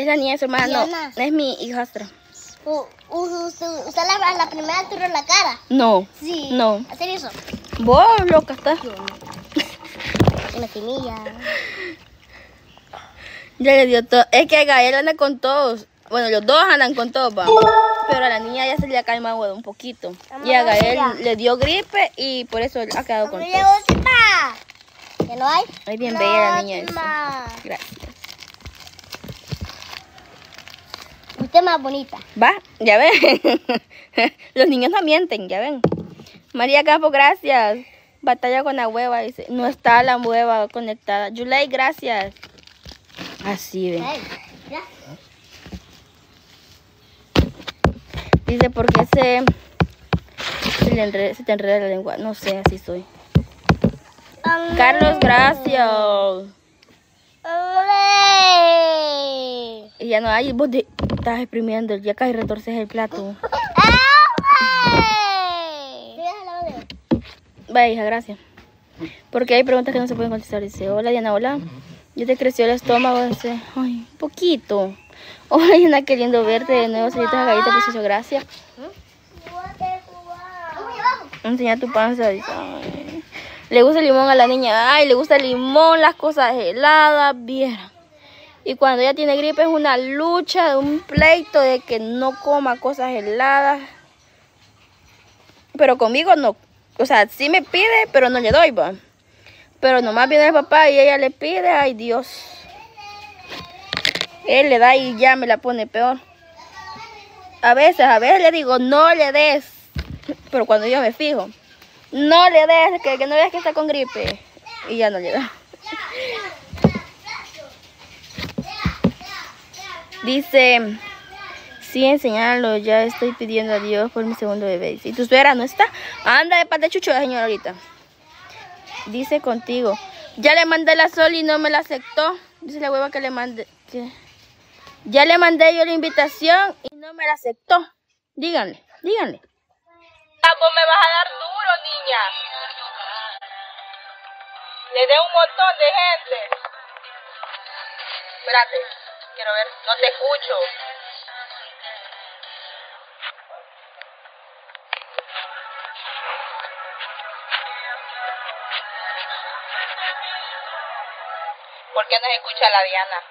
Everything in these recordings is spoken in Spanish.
Es la niña de su hermana, no. Es mi u- usted, la, la primera en la cara. No. Sí. No. Hacer eso. Vos, loca, estás. Una semilla. Ya le dio todo. Es que Gael anda con todos. Bueno, los dos andan con todos, va. Pero a la niña ya se le ha calmado un poquito. Y a Gael le dio gripe y por eso ha quedado con ¡Me tos. llegó Zimba! ¿Ya no hay? Ay, bien bella la niña. Gracias. Es más bonita. Va, ya ven. Los niños no mienten, ya ven. María Campo, gracias. Batalla con la hueva, dice. No está la hueva conectada. Yulei, gracias. Así ven. Dice, ¿por qué se, se, le enre- se te enreda la lengua? No sé, así soy. Um, Carlos, gracias. ¡Ole! Y ya no hay, de- estás exprimiendo, ya casi retorces el plato. Vaya, hija, gracias. Porque hay preguntas que no se pueden contestar. Dice, hola Diana, hola. Ya te creció el estómago, dice, ay, un poquito. Hola Diana, qué lindo verte de nuevo, Salitas a galleta, precioso, gracias. Enseña tu panza. Le gusta el limón a la niña, ay, le gusta el limón, las cosas heladas, vieran. Y cuando ella tiene gripe es una lucha, un pleito de que no coma cosas heladas. Pero conmigo no. O sea, sí me pide, pero no le doy, va. Pero nomás viene el papá y ella le pide, ay Dios. Él le da y ya me la pone peor. A veces, a veces le digo, no le des. Pero cuando yo me fijo, no le des, que, que no veas que está con gripe. Y ya no le da. Dice, sí, enseñarlo, ya estoy pidiendo a Dios por mi segundo bebé. Si tu suegra no está, anda de pata chucho, señora, ahorita. Dice contigo, ya le mandé la sol y no me la aceptó. Dice la hueva que le mandé. que- Ya le mandé yo la invitación y no me la aceptó. Díganle, díganle. Me vas a dar duro, niña. Le dé un montón de gente. Espérate, quiero ver, no te escucho. ¿Por qué no se escucha la Diana?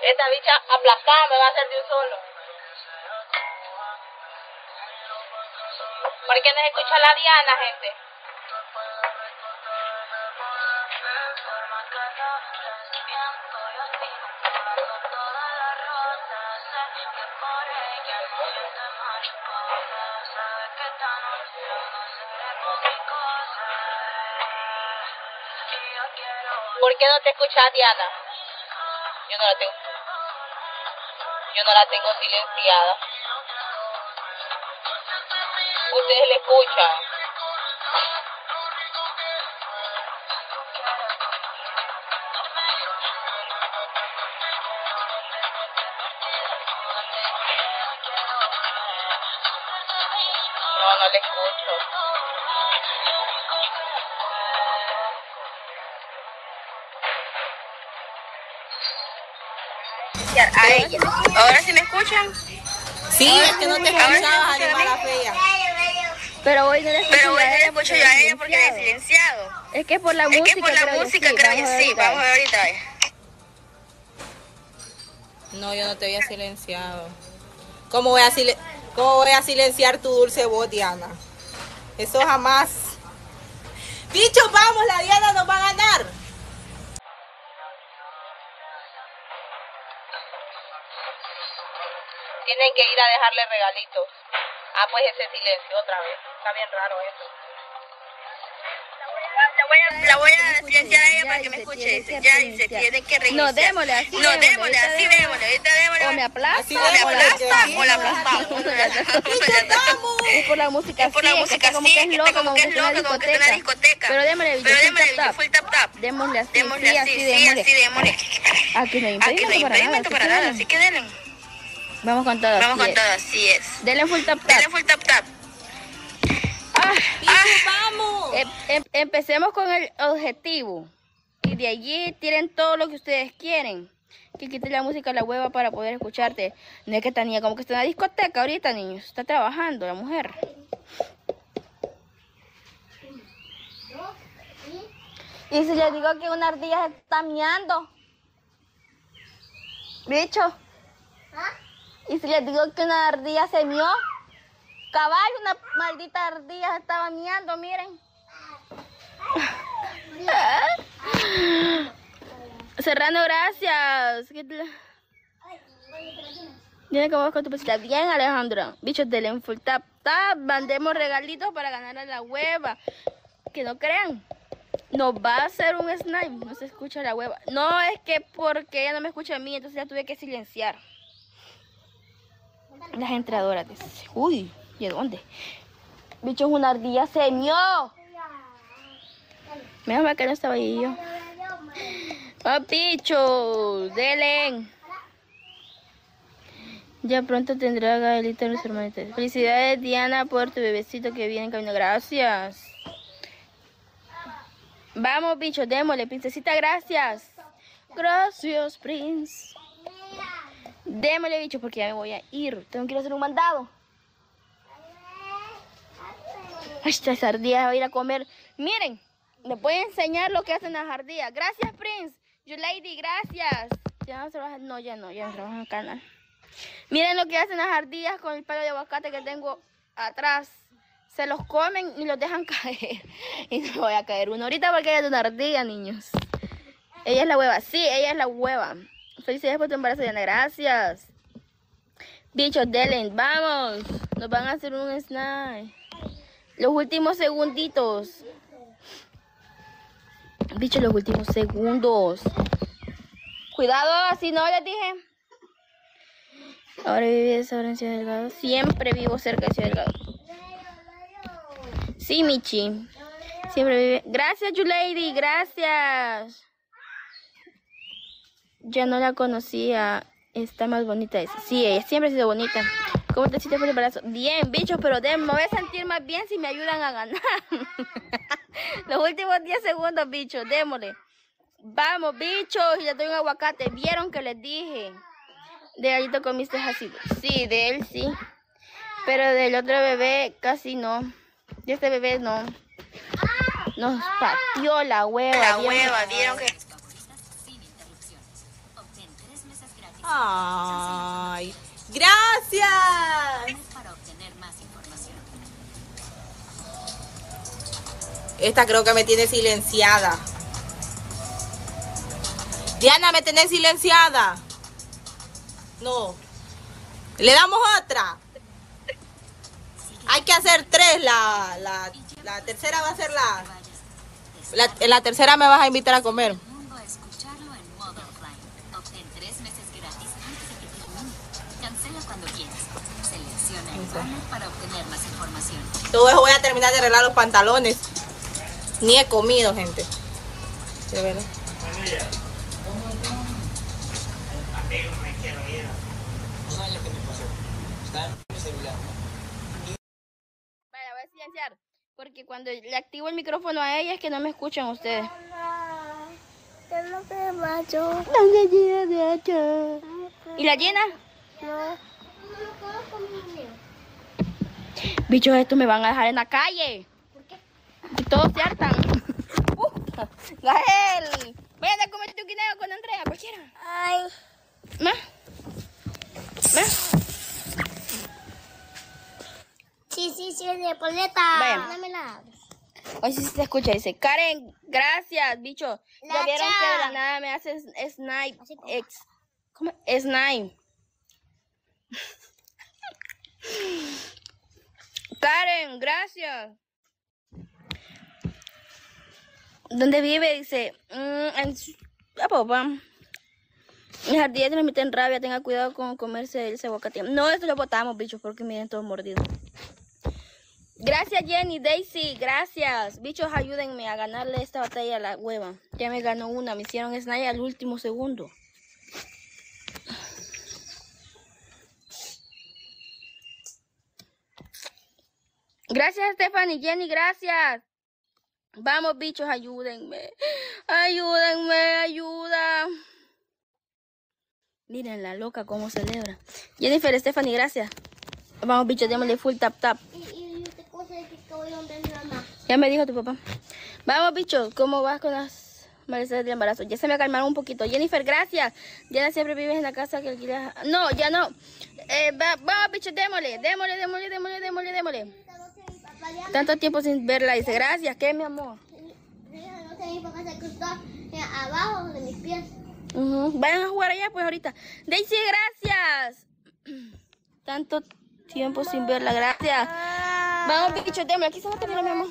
Esta bicha aplastada me va a hacer de un solo. ¿Por qué no se escucha la Diana, gente? ¿Por qué no te escuchas, Diana? Yo no la tengo. Yo no la tengo silenciada. Ustedes le escuchan. No, no le escucho. A ella. Ahora sí me escuchan. Sí, es que no te escuchabas, animala fea. Pero hoy no le escucho, Pero hoy ya no a le ella escucho yo a ella porque es silenciado. Es que por la Es música. que por la creo música creo que sí. Vamos a ver ahorita. No, yo no te había silenciado. ¿Cómo voy a, silen- cómo voy a silenciar tu dulce voz, Diana? Eso jamás. Bicho, vamos, la Diana nos va a ganar. Tienen que ir a dejarle regalitos. Ah, pues ese silencio otra vez. Está bien raro eso. La voy a, la voy a silenciar a ella para que me escuche. Ya dice, tiene que reiniciar. No, démosle así. No, démosle, así démosle. Ahorita démosle. O me aplasta Así O me aplasta o la aplastamos. Es por la música Es por la música como que es como que es loco, como que en una discoteca. Pero démosle, Pero démosle, tap, tap. full tap tap. Démosle así, Démosle sí, así, así, sí, démosle. así, démosle. Aquí no hay Aquí no hay impedimento para nada. así que denle. Vamos con todo. Vamos así con es. todo, así es. Denle full tap tap. Denle full tap tap. Ah, Bicho, vamos. em- em- empecemos con el objetivo. Y de allí tiren todo lo que ustedes quieren. Que quite la música a la hueva para poder escucharte. No es que tenía como que está en la discoteca ahorita, niños. Está trabajando la mujer. Y si le digo que una ardilla se está miando. Bicho. ¿Ah? Y si les digo que una ardilla se mió. Caballo, una maldita ardilla estaba miando, miren. Serrano, gracias. ¿Qué te- Viene que vamos con tu pesita. Bien, Alejandro. Bichos del full tap tap. Mandemos regalitos para ganar a la hueva. Que no crean. Nos va a hacer un snipe. No se escucha la hueva. No, es que porque ella no me escucha a mí, entonces ya tuve que silenciar. Las entradoras. dice. Uy, ¿y de dónde? Bichos, una ardilla se mió. Menos mal que no estaba ahí yo. Ah, bichos, delen. Ya pronto tendrá Gaelita los hermanitos. Felicidades, Diana, por tu bebecito que viene en camino. Gracias. Vamos, bichos, démosle, princesita, gracias. Gracias, Prince. Démosle, bichos, porque ya me voy a ir. Tengo que hacer un mandado. Ay, esta ardilla va a ir a comer. Miren, les voy a enseñar lo que hacen las ardillas. Gracias, Prince. You lady, gracias. Ya no trabaja, no, ya no, ya no trabaja en el canal. Miren lo que hacen las ardillas con el palo de aguacate que tengo atrás. Se los comen y los dejan caer. Y no voy a caer uno ahorita porque ella es una ardilla, niños. Ella es la hueva. Sí, ella es la hueva. Felicidades por tu embarazo, Diana. Gracias. Bichos, Delen, vamos. Nos van a hacer un snack. Los últimos segunditos. Bichos, los últimos segundos. Cuidado, así no les dije. Ahora vives ahora en Ciudad Delgado. Siempre vivo cerca de Ciudad Delgado. Sí, Michi. Siempre vive. Gracias, Lady. Gracias. Ya no la conocía. Está más bonita. esa. Sí, ella siempre ha sido bonita. ¿Cómo te sientes por el embarazo? Bien, bichos, pero de- me voy a sentir más bien si me ayudan a ganar. Los últimos 10 segundos, bichos, démosle. Vamos, bichos, y le doy un aguacate. ¿Vieron que les dije? De gallito comiste así. Sí, de él sí. Pero del otro bebé casi no. De este bebé no. Nos pateó la hueva. ¿vieron? ¿vieron que? Ay, gracias. Esta creo que me tiene silenciada. Diana, ¿me tenés silenciada? No. ¿Le damos otra? Hay que hacer tres. La, la, tercera va a ser la, la... En la tercera me vas a invitar a comer. Todo eso voy a terminar de arreglar los pantalones. Ni he comido, gente. De verdad. Vale, voy a silenciar. Porque cuando le activo el micrófono a ella es que no me escuchan ustedes. ¿Y la llena? No. Bichos, estos me van a dejar en la calle. ¿Por qué? Todos se hartan. Uh, Gael, vayan a comer tu guineo con Andrea, cualquiera. Ay. ¿Ma? ¿Ma? Sí, sí, sí, de poleta. Vaya. Dámela. Hoy sí se escucha, dice Karen, gracias, bicho. Ya La vieron cha. que de la nada me hace s- snipe. Ex, ¿Cómo? Snipe. Gracias. ¿Dónde vive? Dice, mm, en su- ah, papá. Mis ardillas transmiten rabia, tenga cuidado con comerse el aguacate. No, esto lo botamos, bichos, porque miren todos mordidos. Gracias Jenny, Daisy, gracias. Bichos, ayúdenme a ganarle esta batalla a la hueva. Ya me ganó una, me hicieron snipe al último segundo. Gracias Stephanie, Jenny, gracias. Vamos bichos, ayúdenme. Ayúdenme, ayuda. Miren la loca cómo celebra. Jennifer, Stephanie, gracias. Vamos, bichos, démosle full tap tap. Ya me dijo tu papá. Vamos, bichos, ¿cómo vas con las malezas del embarazo? Ya se me calmaron un poquito. Jennifer, gracias. Ya siempre vives en la casa que alquilas. No, ya no. Eh, va- vamos, bichos, démosle, démosle, démosle, démosle, démosle, démosle. Tanto tiempo sin verla. Dice, gracias, ¿qué, mi amor? Esta noche mi papá se acostó eh, abajo de mis pies. Ujú. Vayan a jugar allá, pues, ahorita. Daisy, gracias. Tanto tiempo sin verla, gracias. Vamos, bichos, démosle. Aquí se va a terminar, mi amor.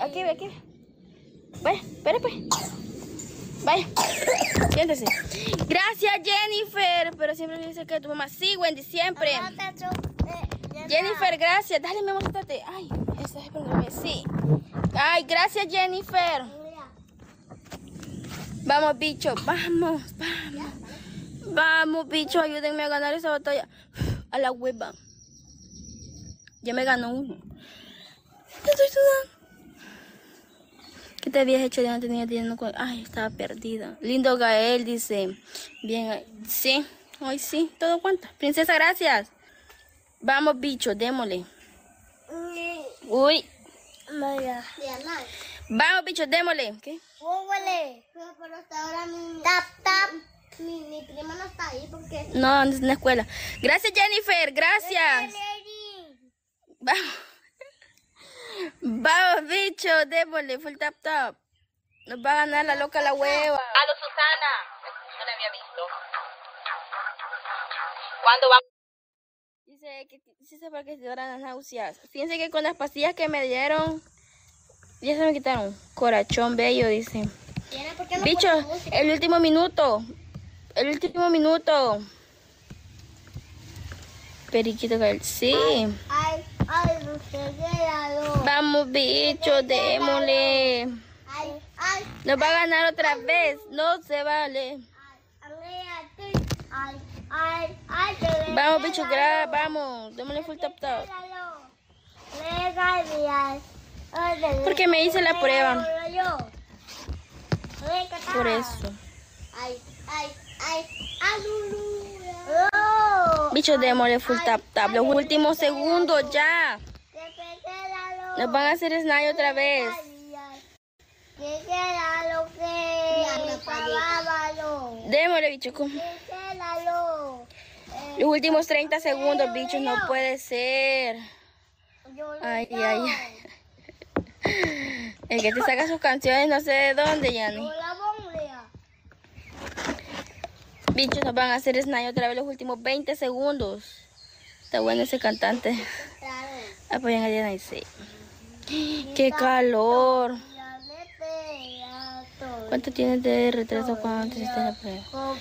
Aquí, ve, aquí. Vaya, espere, pues. Vaya, siéntese. Gracias, Jennifer. Pero siempre me dice que tu mamá. Sí, Wendy, siempre. Jennifer, gracias. Dale, mi amor, siéntate. Ay, esa es el Sí. Ay, gracias, Jennifer. Vamos, bicho, vamos, vamos. Vamos, bicho, ayúdenme a ganar esa batalla. A la hueva. Ya me ganó uno. Estoy sudando. ¿Qué te habías hecho? Ya no tenía dinero. Ay, estaba perdida. Lindo Gael dice. Bien, sí. Hoy sí, todo cuenta. Princesa, gracias. Vamos, bicho, démosle. Uy. Diana. Vamos, bicho, démosle. ¿Qué? Huele. Pero, hasta ahora mi... Tap, tap. Mi, mi prima no está ahí porque... No, es en la escuela. Gracias, Jennifer. Gracias. Vamos. Vamos, bicho, démosle, full tap tap. Nos va a ganar la loca la hueva. Aló, Susana. No la había visto. ¿Cuándo vamos? Dice que sí se para que se lloran las náuseas. Fíjense que con las pastillas que me dieron, ya se me quitaron. Corachón bello, dice. Diana, ¿por qué no Bicho, el último minuto. El último minuto. Periquito Gael. Sí. Ay, ay, quédalo. Vamos, bicho, démosle. Ay, ay, Nos va a ganar otra vez. No se vale. Vamos, bicho, vamos. Démosle full tap tap. Porque me hice la prueba. Por eso. Bicho, démosle full tap tap. Los últimos segundos ya. Nos van a hacer snide otra vez. Démosle, bicho. Los últimos 30 segundos, bichos. No puede ser. Ay, ay, ay. El que te saca sus canciones no sé de dónde, Yanni. Bichos, nos van a hacer snide otra vez los últimos 20 segundos. Está bueno ese cantante. Apoyan a Diana y sí. ¡Qué calor! ¿Cuánto tienes de retraso cuando te hiciste la prueba?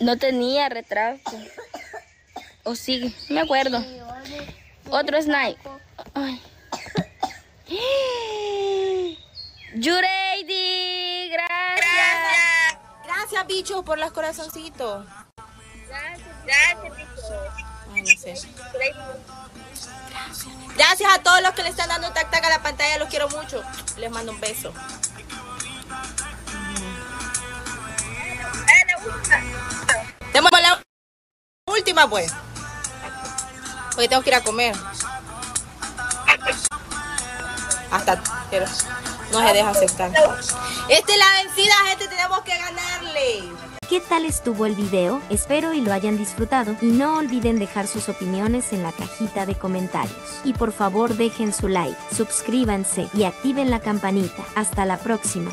No tenía retraso. O no me acuerdo. Otro snipe. Ay. Yureidi, gracias. Gracias, bichos, por los corazoncitos. No sé. Gracias a todos los que le están dando tac tac a la pantalla, los quiero mucho. Les mando un beso. Demos la última, pues. Porque tengo que ir a comer. Hasta, pero no se deja aceptar. Esta es la vencida, gente. Tenemos que ganarle. ¿Qué tal estuvo el video? Espero y lo hayan disfrutado y no olviden dejar sus opiniones en la cajita de comentarios. Y por favor dejen su like, suscríbanse y activen la campanita. Hasta la próxima.